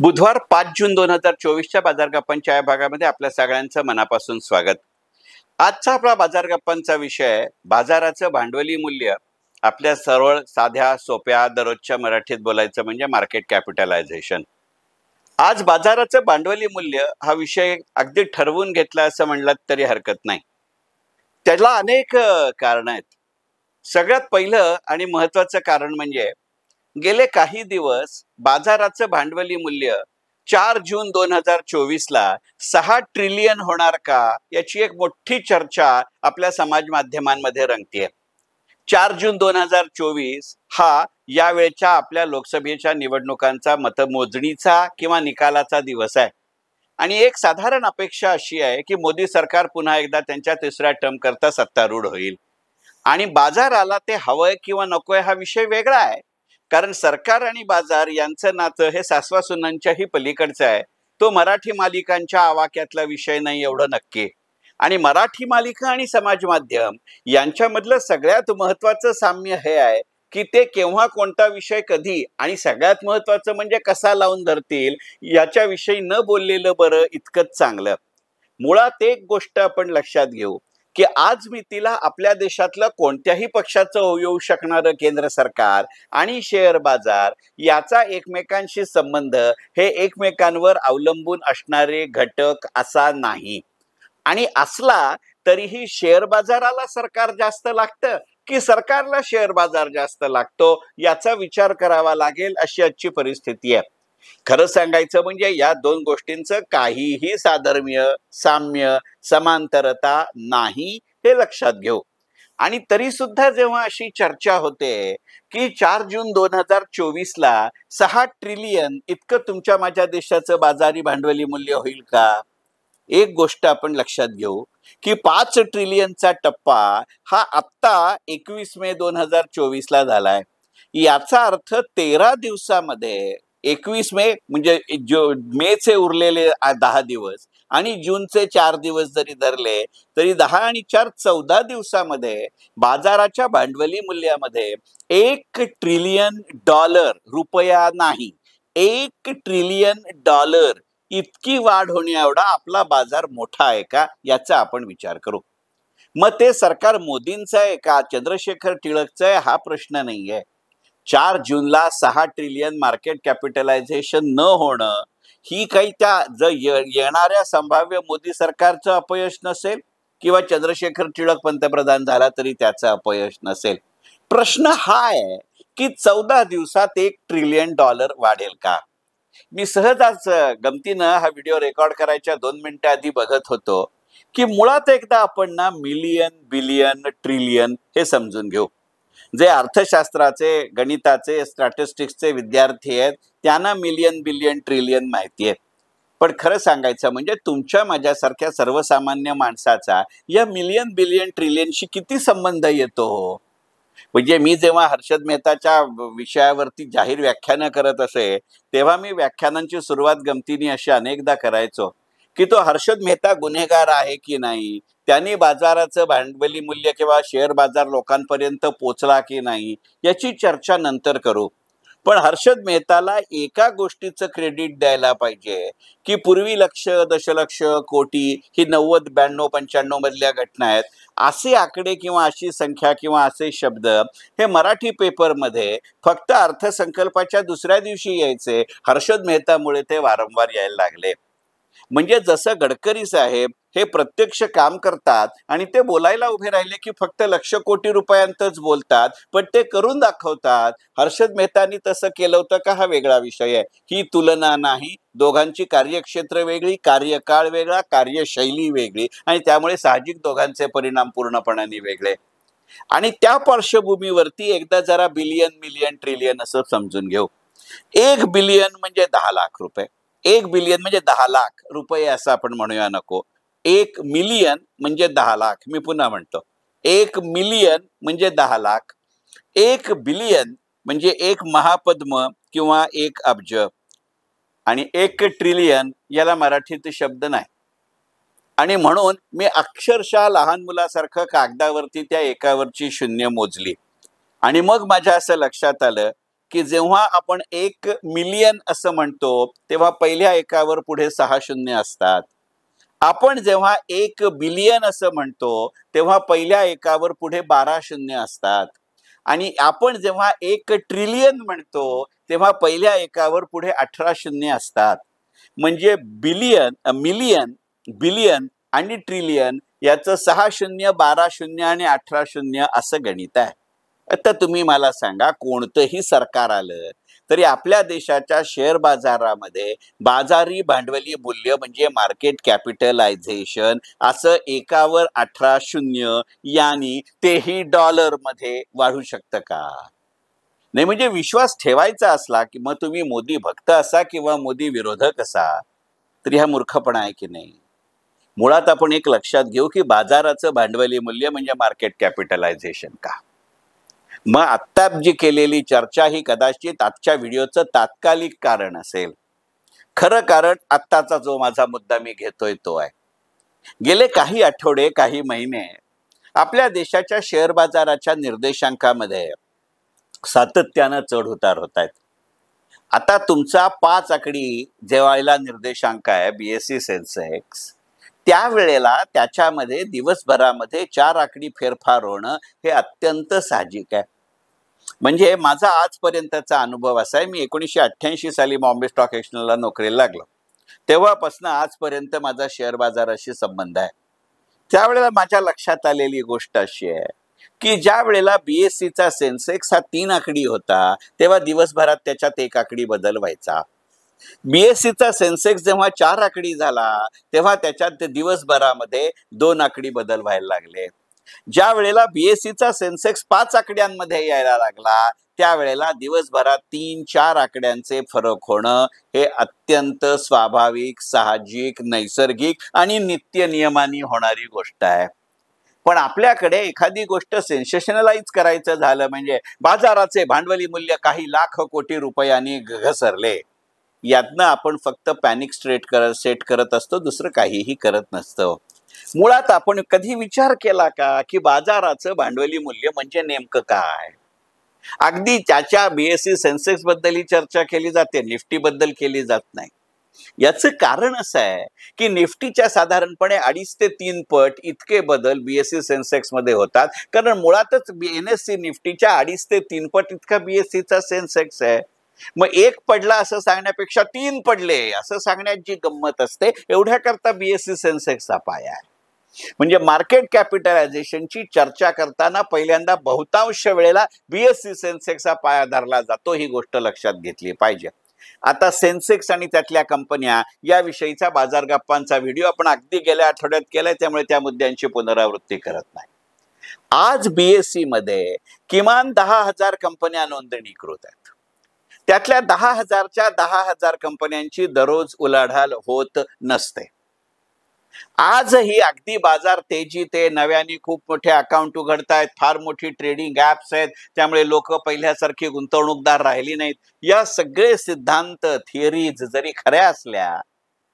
बुधवार पाच जून दोन हजार चोवीसच्या बाजार गप्पांच्या या भागामध्ये आपल्या सगळ्यांचं मनापासून स्वागत. आजचा आपला बाजार गप्पांचा विषय आहे बाजाराचं भांडवली मूल्य आपल्या सरळ साध्या सोप्या दररोजच्या मराठीत बोलायचं म्हणजे मार्केट कॅपिटलायझेशन आज बाजाराचं भांडवली मूल्य हा विषय अगदी ठरवून घेतला असं म्हणलात तरी हरकत नाही. त्याला अनेक कारण आहेत. सगळ्यात पहिलं आणि महत्वाचं कारण म्हणजे गेले काही दिवस बाजाराचं भांडवली मूल्य चार जून दोन हजार चोवीस ला सहा ट्रिलियन होणार का याची एक मोठी चर्चा आपल्या समाज माध्यमांमध्ये रंगतीये. चार जून दोन हजार चोवीस हा यावेळच्या आपल्या लोकसभेच्या निवडणुकांचा मतमोजणीचा किंवा निकालाचा दिवस आहे. आणि एक साधारण अपेक्षा अशी आहे की मोदी सरकार पुन्हा एकदा त्यांच्या तिसऱ्या टर्म करता सत्तारूढ होईल. आणि बाजाराला ते हवंय किंवा नकोय हा विषय वेगळा आहे. कारण सरकार आणि बाजार यांचं नातं हे सासवासुनांच्याही पलीकडचं आहे. तो मराठी मालिकांच्या आवाक्यातला विषय नाही एवढं नक्की. आणि मराठी मालिका आणि समाज माध्यम यांच्यामधलं सगळ्यात महत्वाचं साम्य हे आहे की ते केव्हा कोणता विषय कधी आणि सगळ्यात महत्वाचं म्हणजे कसा लावून धरतील याच्याविषयी न बोललेलं बरं इतकंच चांगलं. मुळात एक गोष्ट आपण लक्षात घेऊ. की आज मी तिला आपल्या देशातलं कोणत्याही पक्षाचं येऊ शकणारं केंद्र सरकार आणि शेअर बाजार याचा एकमेकांशी संबंध हे एकमेकांवर अवलंबून असणारे घटक असा नाही. आणि असला तरीही शेअर बाजाराला सरकार जास्त लागतं की सरकारला शेअर बाजार जास्त लागतो याचा विचार करावा लागेल अशी आजची परिस्थिती आहे. खरं सांगायचं म्हणजे या दोन गोष्टींचं काहीही साधर्म्य साम्य समांतरता नाही हे लक्षात घेऊ. आणि तरी सुद्धा जेव्हा अशी चर्चा होते की चार जून दोन हजार चोवीस ला सहा ट्रिलियन इतकं तुमच्या माझ्या देशाचं बाजारी भांडवली मूल्य होईल का? एक गोष्ट आपण लक्षात घेऊ की पाच ट्रिलियनचा टप्पा हा आत्ता एकवीस मे दोन हजार चोवीस ला झालाय. याचा अर्थ तेरा दिवसामध्ये एकवीस मे म्हणजे जो मेचे उरलेले दहा दिवस आणि जूनचे चार दिवस जरी धरले तरी दहा आणि चार चौदा दिवसामध्ये बाजाराच्या भांडवली मूल्यामध्ये एक ट्रिलियन डॉलर रुपया नाही. एक ट्रिलियन डॉलर इतकी वाढ होणे एवढा आपला बाजार मोठा आहे का? याचा आपण विचार करू. मग ते सरकार मोदींचं आहे का? चंद्रशेखर टिळकचं आहे? हा प्रश्न नाहीये. चार जूनला सहा ट्रिलियन मार्केट कॅपिटलायझेशन न होणं ही काही त्या जर येणाऱ्या संभाव्य मोदी सरकारचं अपयश नसेल किंवा चंद्रशेखर टिळक पंतप्रधान झाला तरी त्याचं अपयश नसेल. प्रश्न हा आहे की चौदा दिवसात एक ट्रिलियन डॉलर वाढेल का? मी सहज गमतीनं हा व्हिडिओ रेकॉर्ड करायच्या दोन मिनिटं आधी बघत होतो की मुळात एकदा आपण ना मिलियन बिलियन ट्रिलियन हे समजून घेऊ. जे अर्थशास्त्राचे गणिताचे स्टॅटिस्टिक्सचे विद्यार्थी आहेत त्यांना मिलियन बिलियन ट्रिलियन माहिती आहे. पण खरं सांगायचं म्हणजे तुमच्या माझ्यासारख्या सर्वसामान्य माणसाचा या मिलियन बिलियन ट्रिलियनशी किती संबंध येतो हो? म्हणजे मी जेव्हा हर्षद मेहताच्या विषयावरती जाहीर व्याख्यानं करत असे तेव्हा मी व्याख्यानांची सुरुवात गमतीने अशी अनेकदा करायचो. की तो हर्षद मेहता गुन्हेगार आहे की नाही? त्यांनी बाजाराचं भांडवली मूल्य किंवा शेअर बाजार लोकांपर्यंत पोचला की नाही याची चर्चा नंतर करू. पण हर्षद मेहताला एका गोष्टीचं क्रेडिट द्यायला पाहिजे की पूर्वी लक्ष दशलक्ष कोटी ही नव्वद ब्याण्णव पंच्याण्णव मधल्या घटना आहेत. असे आकडे किंवा अशी संख्या किंवा असे शब्द हे मराठी पेपरमध्ये फक्त अर्थसंकल्पाच्या दुसऱ्या दिवशी यायचे. हर्षद मेहतामुळे ते वारंवार यायला लागले. म्हणजे जसं गडकरी साहेब हे प्रत्यक्ष काम करतात आणि ते बोलायला उभे राहिले की फक्त लक्ष कोटी रुपयांतच बोलतात पण ते करून दाखवतात. हर्षद मेहतानी तसं केलं होतं का? हा वेगळा विषय आहे. ही तुलना नाही. दोघांची कार्यक्षेत्र वेगळी कार्यकाळ वेगळा कार्यशैली वेगळी आणि त्यामुळे साहजिक दोघांचे परिणाम पूर्णपणाने वेगळे. आणि त्या पार्श्वभूमीवरती एकदा जरा बिलियन मिलियन ट्रिलियन असं समजून घेऊ. एक बिलियन म्हणजे दहा लाख रुपये. एक बिलियन म्हणजे दहा लाख. रुपये असं आपण म्हणूया नको. एक मिलियन म्हणजे दहा लाख. मी पुन्हा म्हणतो. एक मिलियन म्हणजे दहा लाख. एक बिलियन म्हणजे एक महापद्म किंवा एक अब्ज. आणि एक ट्रिलियन याला मराठीत शब्द नाही. आणि म्हणून मी अक्षरशः लहान मुलासारखं कागदावरती त्या एकावरची शून्य मोजली. आणि मग माझ्या असं लक्षात आलं की जेव्हा आपण एक मिलियन असं म्हणतो तेव्हा पहिल्या एकावर पुढे सहा शून्य असतात. आपण जेव्हा एक बिलियन असं म्हणतो तेव्हा पहिल्या एकावर पुढे बारा शून्य असतात. आणि आपण जेव्हा एक ट्रिलियन म्हणतो तेव्हा पहिल्या एकावर पुढे अठरा शून्य असतात. म्हणजे बिलियन मिलियन बिलियन आणि ट्रिलियन याचं सहा शून्य बारा शून्य आणि अठरा शून्य असं गणित आहे. आता तुम्ही मला सांगा कोणतंही सरकार आलं तरी आपल्या देशाच्या शेअर बाजारामध्ये बाजारी भांडवली मूल्य म्हणजे मार्केट कॅपिटलायझेशन असं एकावर अठरा शून्य यानी तेही डॉलरमध्ये वाढू शकतं का? नाही म्हणजे विश्वास ठेवायचा असला की मग तुम्ही मोदी भक्त असा किंवा मोदी विरोधक असा तरी हा मूर्खपणा आहे की नाही? मुळात आपण एक लक्षात घेऊ की बाजाराचं भांडवली मूल्य म्हणजे मार्केट कॅपिटलायझेशन का? मग आत्ता जी केलेली चर्चा ही कदाचित आजच्या व्हिडिओचं तात्कालिक कारण असेल. खरं कारण आत्ताचा जो माझा मुद्दा मी घेतोय तो आहे. गेले काही आठवडे काही महिने आपल्या देशाच्या शेअर बाजाराच्या निर्देशांकामध्ये सातत्यानं चढ उतार होत आहेत. आता तुमचा पाच आकडी जेवायला निर्देशांक आहे बी एस सी सेन्सेक्स त्यावेळेला त्याच्यामध्ये दिवसभरामध्ये चार आकडी फेरफार होणं हे अत्यंत साहजिक आहे. म्हणजे माझा आजपर्यंतचा अनुभव असा आहे मी एकोणीसशे अठ्ठ्याऐंशी साली बॉम्बे स्टॉक एक्सचेंजला नोकरीला लागलो. तेव्हापासून आजपर्यंत माझा शेअर बाजाराशी संबंध आहे. त्यावेळेला माझ्या लक्षात आलेली गोष्ट अशी आहे की ज्या वेळेला सीचा सेन्सेक्स हा तीन आकडी होता तेव्हा दिवसभरात त्याच्यात एक आकडी बदल व्हायचा. बीएससीचा सेन्सेक्स जेव्हा चार आकडी झाला तेव्हा त्याच्यात दिवसभरामध्ये दोन आकडी बदल व्हायला लागले. ज्या वेळेला बीएससीचा सेन्सेक्स पाच आकड्यांमध्ये यायला लागला त्यावेळेला दिवसभरात तीन चार आकड्यांचे फरक होणं हे अत्यंत स्वाभाविक साहजिक नैसर्गिक आणि नित्य नियमानी होणारी गोष्ट आहे. पण आपल्याकडे एखादी गोष्ट सेन्सेशनलाइज करायचं झालं म्हणजे बाजाराचे भांडवली मूल्य काही लाख कोटी रुपयांनी घसरले. यातनं आपण फक्त पॅनिक स्ट्रेट कर सेट करत असतो दुसरं काहीही करत नसतं. मुळात आपण कधी विचार केला का की बाजाराचं भांडवली मूल्य म्हणजे नेमकं काय? अगदी त्याच्या बीएससी सेन्सेक्सबद्दल चर्चा केली जाते निफ्टी बद्दल केली जात नाही. याचं कारण असं आहे की निफ्टीच्या साधारणपणे अडीच ते तीन पट इतके बदल बीएससी सेन्सेक्समध्ये होतात. कारण मुळातच एन एस सी निफ्टीच्या अडीच ते तीन पट इतका बीएससीचा सेन्सेक्स आहे. मग एक पडला असं सांगण्यापेक्षा तीन पडले असं सांगण्यात जी गंमत असते एवढ्या करता बीएससी सेन्सेक्सचा पाया आहे. म्हणजे मार्केट कॅपिटलायझेशनची चर्चा करताना पहिल्यांदा बहुतांश वेळेला बीएससी सेन्सेक्सचा पाया धरला जातो ही गोष्ट लक्षात घेतली पाहिजे. आता सेन्सेक्स आणि त्यातल्या कंपन्या याविषयीचा बाजार गप्पांचा व्हिडिओ आपण अगदी गेल्या आठवड्यात केलाय त्यामुळे त्या मुद्द्यांची पुनरावृत्ती करत नाही. आज बीएससी मध्ये किमान दहा हजार कंपन्या नोंदणीकृत आहेत. त्यातल्या दहा हजारच्या दहा हजार कंपन्यांची दररोज उलाढाल होत नसते. आजही अगदी बाजार तेजी ते नव्याने खूप मोठे अकाउंट उघडतायत फार मोठी ट्रेडिंग ॲप्स आहेत त्यामुळे लोक पहिल्यासारखी गुंतवणूकदार राहिली नाहीत. या सगळे सिद्धांत थिअरीज जरी खऱ्या असल्या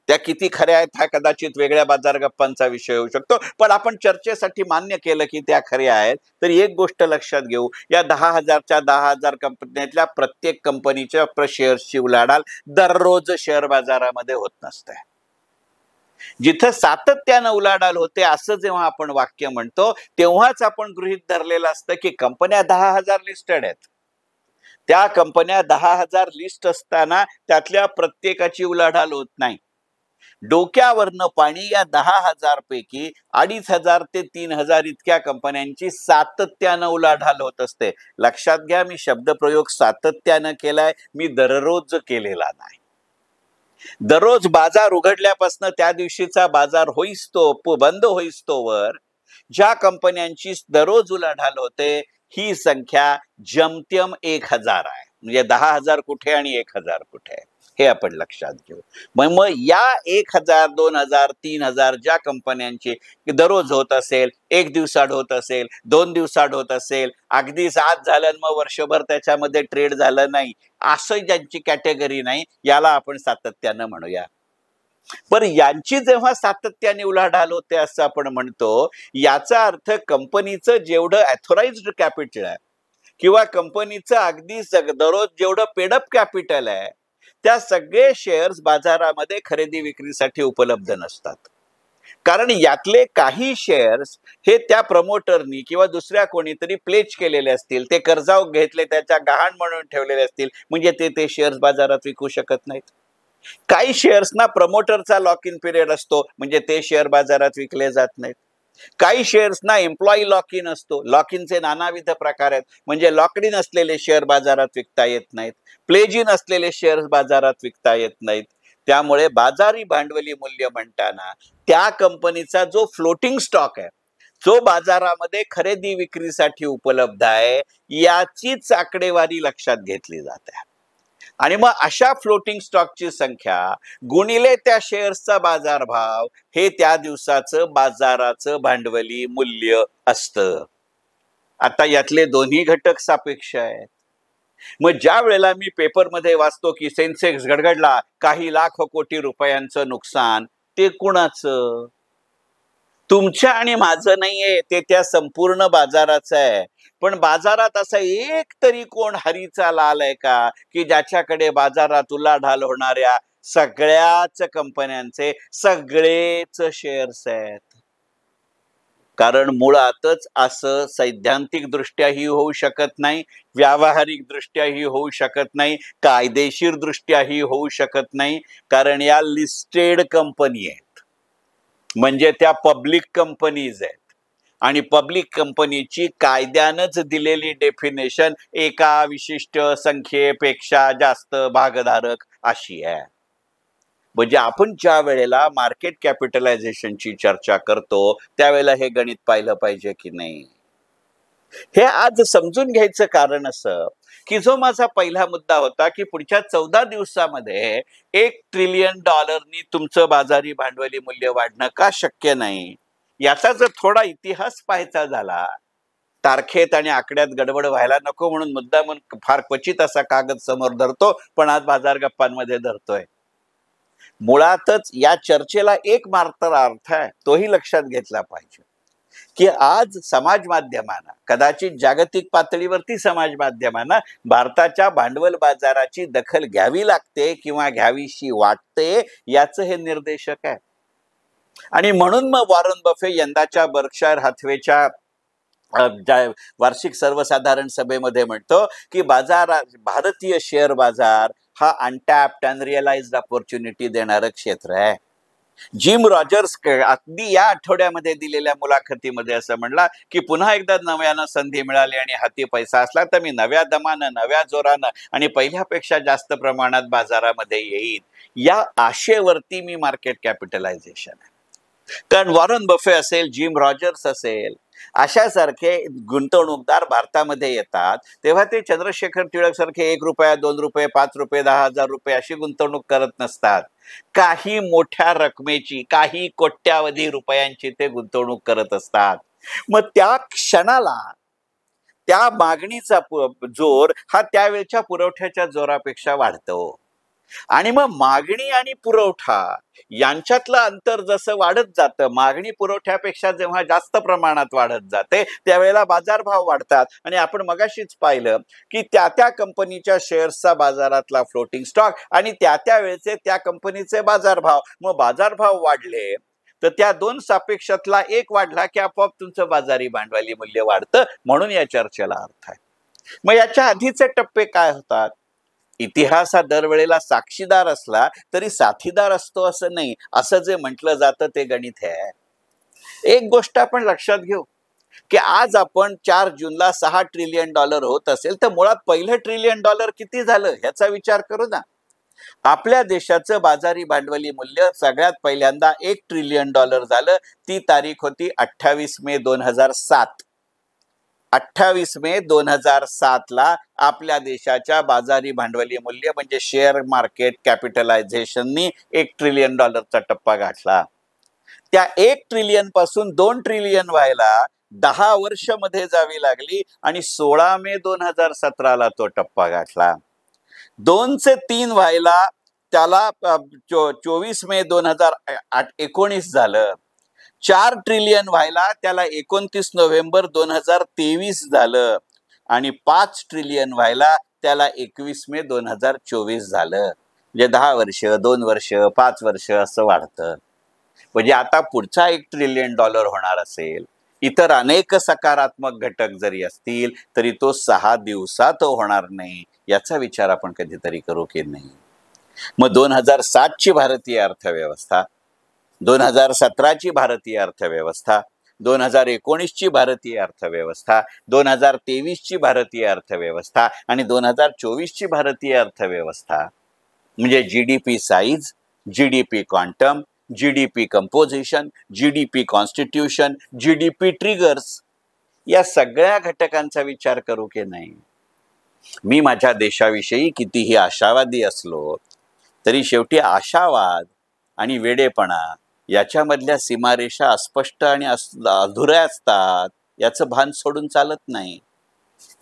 त्या किती खऱ्या आहेत हा कदाचित वेगळ्या बाजार गप्पांचा विषय होऊ शकतो. पण आपण चर्चेसाठी मान्य केलं की त्या खऱ्या आहेत. तर एक गोष्ट लक्षात घेऊ. या दहा हजारच्या दहा हजार कंपन्यातल्या प्रत्येक कंपनीच्या शेअर्सची उलाढाल दररोज शेअर बाजारामध्ये होत नसते. जिथं सातत्यानं उलाढाल होते असं जेव्हा आपण वाक्य म्हणतो तेव्हाच आपण गृहित धरलेलं असतं की कंपन्या दहा हजार लिस्टेड आहेत. त्या कंपन्या दहा हजार लिस्ट असताना त्यातल्या प्रत्येकाची उलाढाल होत नाही. डोक्यावरनं पाणी या दहा हजार पैकी अडीच हजार ते तीन हजार इतक्या कंपन्यांची सातत्यानं उलाढाल होत असते. लक्षात घ्या मी शब्दप्रयोग सातत्यानं केलाय मी दररोज केलेला नाही. दररोज बाजार उघडल्यापासून त्या दिवशीचा बाजार होईस्तो बंद होईस्तोवर ज्या कंपन्यांची दररोज उलाढाल होते ही संख्या जमत्यम एक हजार आहे. म्हणजे दहा हजार कुठे आणि एक हजार कुठे? हे आपण लक्षात घेऊ. मग मग या एक हजार दोन हजार तीन हजार ज्या कंपन्यांची दररोज होत असेल एक दिवसाड होत असेल दोन दिवसाड होत असेल अगदीच आज झालं मग वर्षभर त्याच्यामध्ये ट्रेड झालं नाही असं ज्यांची कॅटेगरी नाही याला आपण सातत्यानं म्हणूया. पण यांची जेव्हा सातत्याने उलाढाल होते असं आपण म्हणतो याचा अर्थ कंपनीचं जेवढं अथोराइज्ड कॅपिटल आहे किंवा कंपनीचं अगदी दररोज जेवढं पेडअप कॅपिटल आहे त्या सगळे शेअर्स बाजारामध्ये खरेदी विक्रीसाठी उपलब्ध नसतात. कारण यातले काही शेअर्स हे त्या प्रमोटरनी किंवा दुसऱ्या कोणीतरी प्लेच केलेले असतील ते कर्जाव घेतले त्याच्या गहाण म्हणून ठेवलेले असतील म्हणजे ते ते शेअर्स बाजारात विकू शकत नाहीत. काही शेअर्सना प्रमोटरचा लॉक इन पिरियड असतो म्हणजे ते शेअर बाजारात विकले जात नाहीत. काही शेअर्सना एम्प्लॉई लॉक इन असतो. लॉक इनचे नानाविध प्रकार आहेत. म्हणजे लॉकड इन असलेले शेअर बाजारात विकता येत नाहीत. प्लेज इन असलेले शेअर बाजारात विकता येत नाहीत. त्यामुळे बाजारी भांडवली मूल्य म्हणताना त्या कंपनीचा जो फ्लोटिंग स्टॉक आहे जो बाजारामध्ये खरेदी विक्रीसाठी उपलब्ध आहे याचीच आकडेवारी लक्षात घेतली जाते. आणि मग अशा फ्लोटिंग स्टॉकची संख्या गुणिले त्या शेअर्सचा बाजारभाव हे त्या दिवसाचं बाजाराचं भांडवली मूल्य असतं. आता यातले दोन्ही घटक सापेक्ष आहेत. मग ज्या वेळेला मी पेपरमध्ये वाचतो की सेन्सेक्स गडगडला काही लाख कोटी रुपयांचं नुकसान ते कुणाचं? तुमच्या आणि माझं नाहीये ते त्या संपूर्ण बाजाराचं आहे. पण बाजारात असा एक तरी कोण हरीचा लाल आहे का की ज्याच्याकडे बाजारात उलाढाल होणाऱ्या सगळ्याच कंपन्यांचे सगळेच शेअर्स आहेत. कारण मुळातच असं सैद्धांतिक दृष्ट्याही होऊ शकत नाही व्यावहारिक दृष्ट्याही होऊ शकत नाही कायदेशीर दृष्ट्याही होऊ शकत नाही कारण या लिस्टेड कंपनी आहेत. म्हणजे त्या पब्लिक कंपनीज आहेत. आणि पब्लिक कंपनीची कायद्यानंच दिलेली डेफिनेशन एका विशिष्ट संख्येपेक्षा जास्त भागधारक अशी आहे. म्हणजे आपण ज्या वेळेला मार्केट कॅपिटलायझेशनची चर्चा करतो त्यावेळेला हे गणित पाहिलं पाहिजे की नाही? हे आज समजून घ्यायचं कारण असं की जो माझा पहिला मुद्दा होता की पुढच्या चौदा दिवसामध्ये एक ट्रिलियन डॉलरनी तुमचं बाजारी भांडवली मूल्य वाढणं का शक्य नाही? याचा जर थोडा इतिहास पाहायचा झाला तारखेत आणि आकड्यात गडबड व्हायला नको म्हणून मुद्दा म्हणून फार क्वचित असा कागद समोर धरतो पण आज बाजार गप्पांमध्ये धरतोय. मुळातच या चर्चेला एक मात्र अर्थ आहे तोही लक्षात घेतला पाहिजे. की आज समाज माध्यमांना कदाचित जागतिक पातळीवरती समाज माध्यमांना भारताच्या भांडवल बाजाराची दखल घ्यावी लागते किंवा घ्यावीशी वाटते याचं हे निर्देशक आहे. आणि म्हणून मग वॉरन बफे यंदाच्या बर्कशायर हाथवेच्या वार्षिक सर्वसाधारण सभेमध्ये म्हणतो की बाजार भारतीय शेअर बाजार हा अनटॅप्ड अनरिअलाइज ऑपॉर्च्युनिटी देणारं क्षेत्र आहे. जिम रॉजर्स अगदी या आठवड्यामध्ये दिलेल्या मुलाखतीमध्ये असं म्हणला की पुन्हा एकदा नव्यानं संधी मिळाली आणि हाती पैसा असला तर मी नव्या दमानं नव्या जोरानं आणि पहिल्यापेक्षा जास्त प्रमाणात बाजारामध्ये येईन. या आशेवरती मी मार्केट कॅपिटलायझेशन आहे. कारण वॉरन बफे असेल जिम रॉजर्स असेल अशासारखे गुंतवणूकदार भारतामध्ये येतात तेव्हा ते चंद्रशेखर टिळक सारखे एक रुपया दोन रुपये पाच रुपये दहा हजार रुपये अशी गुंतवणूक करत नसतात. काही मोठ्या रकमेची काही कोट्यावधी रुपयांची ते गुंतवणूक करत असतात. मग त्या क्षणाला त्या मागणीचा जोर हा त्यावेळच्या पुरवठ्याच्या जोरापेक्षा वाढतो. आणि मग मागणी आणि पुरवठा यांच्यातलं अंतर जसं वाढत जातं मागणी पुरवठ्यापेक्षा जेव्हा जास्त प्रमाणात वाढत जाते त्यावेळेला बाजारभाव वाढतात. आणि आपण मगाशीच पाहिलं की त्या त्या कंपनीच्या शेअर्सचा बाजारातला फ्लोटिंग स्टॉक आणि त्या त्या वेळेचे त्या कंपनीचे बाजारभाव. मग बाजारभाव वाढले तर त्या दोन सापेक्षातला एक वाढला की आपोआप तुमचं बाजारी भांडवली मूल्य वाढतं. म्हणून या चर्चेला अर्थ आहे. मग याच्या आधीचे टप्पे काय होतात? इतिहास हा दरवेळेला साक्षीदार असला तरी साथीदार असतो असं नाही. असं जे म्हटलं जातं ते गणित आहे. एक गोष्ट आपण लक्षात घेऊ की आज आपण चार जूनला सहा ट्रिलियन डॉलर होत असेल तर मुळात पहिलं ट्रिलियन डॉलर किती झालं ह्याचा विचार करू ना. आपल्या देशाचं बाजारी भांडवली मूल्य सगळ्यात पहिल्यांदा एक ट्रिलियन डॉलर झालं. ती तारीख होती अठ्ठावीस मे दोन हजार सात. अठ्ठावीस मे दोन हजार सातला आपल्या देशाच्या बाजारी भांडवली मूल्य म्हणजे शेअर मार्केट कॅपिटलायझेशननी एक ट्रिलियन डॉलरचा टप्पा गाठला. त्या एक ट्रिलियनपासून दोन ट्रिलियन व्हायला दहा वर्षमध्ये जावी लागली आणि सोळा मे दोन हजार सतराला तो टप्पा गाठला. दोनचे तीन व्हायला त्याला चोवीस मे दोन हजार एकोणीस झालं. चार ट्रिलियन व्हायला त्याला एकोणतीस नोव्हेंबर दोन हजार तेवीस झालं. आणि पाच ट्रिलियन व्हायला त्याला एकवीस मे दोन हजार चोवीस झालं. म्हणजे दहा वर्ष दोन वर्ष पाच वर्ष असं वाढतं. म्हणजे आता पुढचा एक ट्रिलियन डॉलर होणार असेल. इतर अनेक सकारात्मक घटक जरी असतील तरी तो सहा दिवसात होणार नाही याचा विचार आपण कधीतरी करू की नाही. मग दोन हजार सातची भारतीय अर्थव्यवस्था दोन हजार सतराची भारतीय अर्थव्यवस्था दोन हजार एकोणीसची भारतीय अर्थव्यवस्था दोन हजार तेवीसची भारतीय अर्थव्यवस्था आणि दोन हजार चोवीसची भारतीय अर्थव्यवस्था. म्हणजे G D P size G D P quantum G D P composition G D P constitution G D P triggers या सगळ्या घटकांचा विचार करू की नाही? मी माझ्या देशाविषयी कितीही आशावादी असलो तरी शेवटी आशावाद आणि वेडेपणा याच्यामधल्या सीमारेषा अस्पष्ट आणि अधुऱ्या असतात याचं भान सोडून चालत नाही.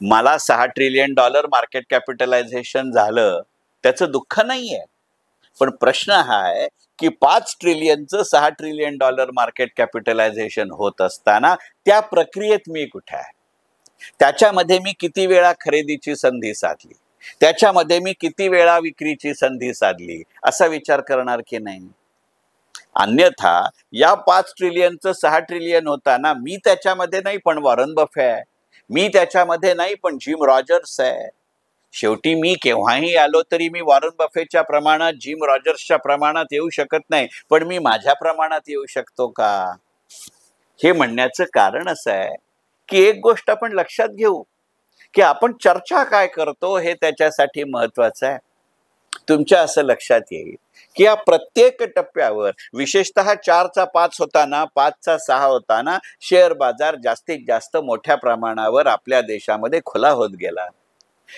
मला सहा ट्रिलियन डॉलर मार्केट कॅपिटलायझेशन झालं त्याचं दुःख नाहीये. पण प्रश्न हा आहे की पाच ट्रिलियनचं सहा ट्रिलियन डॉलर मार्केट कॅपिटलायझेशन होत असताना त्या प्रक्रियेत मी कुठे आहे? त्याच्यामध्ये मी किती वेळा खरेदीची संधी साधली? त्याच्यामध्ये मी किती वेळा विक्रीची संधी साधली? असा विचार करणार की नाही? अन्यथा या पाच ट्रिलियनचं सहा ट्रिलियन होताना मी त्याच्यामध्ये नाही पण वॉरन बफे आहे. मी त्याच्यामध्ये नाही पण जिम रॉजर्स आहे. शेवटी मी केव्हाही आलो तरी मी वॉरन बफेच्या प्रमाणात जिम रॉजर्सच्या प्रमाणात येऊ शकत नाही. पण मी माझ्या प्रमाणात येऊ शकतो का? हे म्हणण्याचं कारण असं आहे की एक गोष्ट आपण लक्षात घेऊ की आपण चर्चा काय करतो हे त्याच्यासाठी महत्वाचं आहे. तुमच्या असं लक्षात येईल की या प्रत्येक टप्प्यावर विशेषतः चारचा पाच होताना पाचचा सहा होताना शेअर बाजार जास्तीत जास्त मोठ्या प्रमाणावर आपल्या देशामध्ये खुला होत गेला.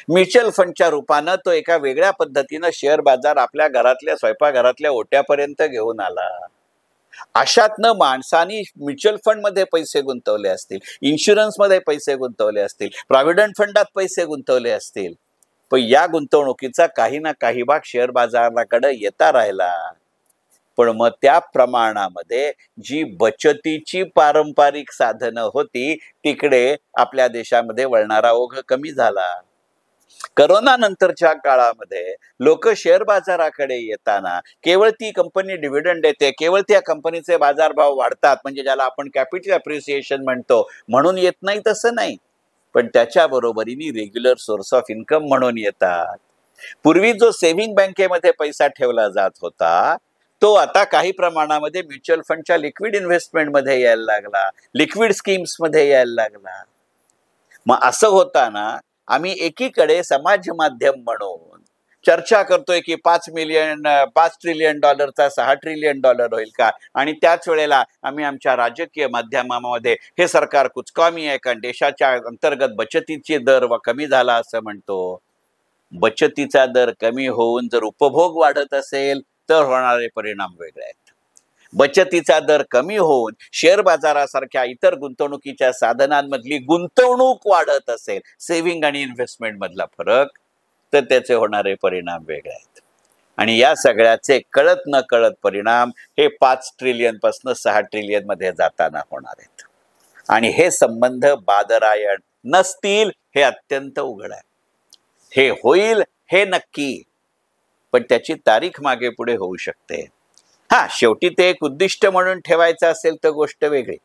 म्युच्युअल फंडच्या रूपानं तो एका वेगळ्या पद्धतीनं शेअर बाजार आपल्या घरातल्या स्वयंपाकघरातल्या ओट्यापर्यंत घेऊन आला. अशातनं माणसानी म्युच्युअल फंडमध्ये पैसे गुंतवले असतील इन्शुरन्समध्ये पैसे गुंतवले असतील प्रॉव्हिडंट फंडात पैसे गुंतवले असतील पण या गुंतवणुकीचा काही ना काही भाग शेअर बाजाराकडे येता राहिला. पण मग त्या प्रमाणामध्ये जी बचतीची पारंपरिक साधनं होती तिकडे आपल्या देशामध्ये वळणारा ओघ कमी झाला. करोना नंतरच्या काळामध्ये लोक शेअर बाजाराकडे येताना केवळ ती कंपनी डिव्हिडंड देते केवळ त्या कंपनीचे बाजारभाव वाढतात म्हणजे ज्याला आपण कॅपिटल अप्रिसिएशन म्हणतो म्हणून येत नाही तसं नाही. पण त्याच्या बरोबरीने रेग्युलर सोर्स ऑफ इन्कम म्हणून येतात. पूर्वी जो सेव्हिंग बँकेमध्ये पैसा ठेवला जात होता तो आता काही प्रमाणामध्ये म्युच्युअल फंडच्या लिक्विड इन्व्हेस्टमेंटमध्ये यायला लागला लिक्विड स्कीम्समध्ये यायला लागला. मग असं होताना आम्ही एकीकडे समाज माध्यम म्हणून चर्चा करतोय की पाच मिलियन पाच ट्रिलियन डॉलरचा सहा ट्रिलियन डॉलर होईल का? आणि त्याच वेळेला आम्ही आमच्या राजकीय माध्यमामध्ये हे सरकार कुचकामी आहे कारण देशाच्या अंतर्गत बचतीचे दर व कमी झाला असं म्हणतो. बचतीचा दर कमी होऊन जर उपभोग वाढत असेल तर होणारे परिणाम वेगळे आहेत. बचतीचा दर कमी होऊन शेअर बाजारासारख्या इतर गुंतवणुकीच्या साधनांमधली गुंतवणूक वाढत असेल सेव्हिंग आणि इन्व्हेस्टमेंट मधला फरक तर त्याचे होणारे परिणाम वेगळे आहेत. आणि या सगळ्याचे कळत न कळत परिणाम हे पाच ट्रिलियनपासून सहा ट्रिलियनमध्ये जाताना होणार आहेत. आणि हे संबंध बादरायण नसतील हे अत्यंत उघड आहे. हे होईल हे नक्की. पण त्याची तारीख मागे पुढे होऊ शकते. हा शेवटी ते एक उद्दिष्ट म्हणून ठेवायचं असेल तर गोष्ट वेगळी.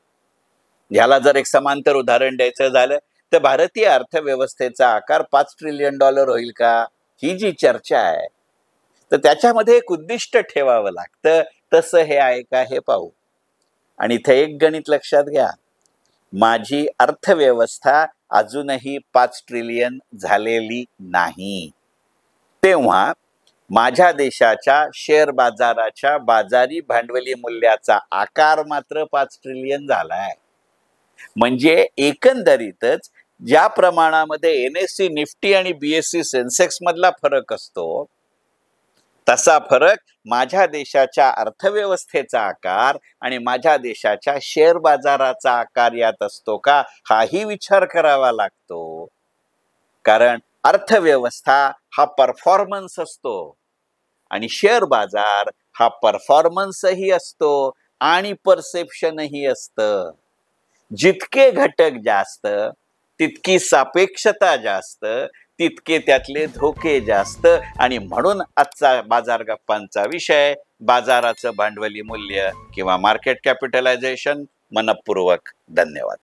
ह्याला जर एक समांतर उदाहरण द्यायचं झालं तर भारतीय अर्थव्यवस्थेचा आकार पाच ट्रिलियन डॉलर होईल का? ही जी चर्चा आहे तर त्याच्यामध्ये एक उद्दिष्ट ठेवावं लागतं. तसं हे आहे का हे पाहू. आणि इथे एक गणित लक्षात घ्या. माझी अर्थव्यवस्था अजूनही पाच ट्रिलियन झालेली नाही. तेव्हा माझ्या देशाच्या शेअर बाजाराच्या बाजारी भांडवली मूल्याचा आकार मात्र पाच ट्रिलियन झालाय. म्हणजे एकंदरीतच ज्या प्रमाणामध्ये एन एस सी निफ्टी आणि बीएससी सेन्सेक्स मधला फरक असतो. तसा फरक माझ्या देशाच्या अर्थव्यवस्थेचा आकार आणि माझ्या देशाच्या शेअर बाजाराचा आकार यात असतो का हाही विचार करावा लागतो. कारण अर्थव्यवस्था हा परफॉर्मन्स असतो. आणि शेअर बाजार हा परफॉर्मन्सही असतो आणि परसेप्शनही असतं. जितके घटक जास्त तितकी सापेक्षता जास्त तितके त्यातले धोके जास्त. आणि म्हणून आजचा बाजार गप्पांचा विषय बाजाराचं भांडवली मूल्य किंवा मार्केट कॅपिटलायझेशन मनपूर्वक धन्यवाद.